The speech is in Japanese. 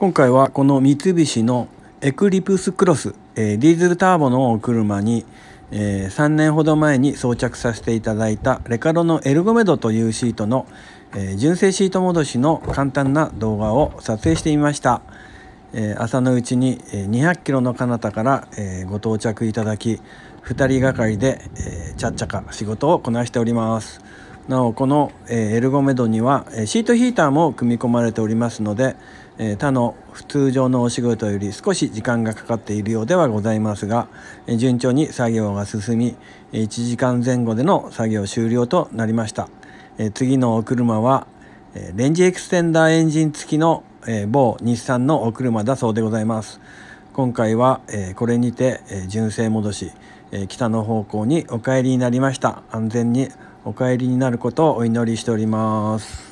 今回はこの三菱のエクリプスクロス、えー、ディーゼルターボのお車に、えー、3年ほど前に装着させていただいたレカロのエルゴメドというシートの、えー、純正シート戻しの簡単な動画を撮影してみました、えー、朝のうちに200キロの彼方から、えー、ご到着いただき2人がかりで、えー、ちゃっちゃか仕事をこなしております。なおこの、えエルゴメドにはシートヒーターも組み込まれておりますので、え他の普通常のお仕事より少し時間がかかっているようではございますが、え順調に作業が進み1時間前後での作業終了となりました、え次のお車はレンジエクステンダーエンジン付きの、え某日産のお車だそうでございます。今回は、えこれにて、え純正戻し、え北の方向にお帰りになりました。安全にお帰りになることをお祈りしております。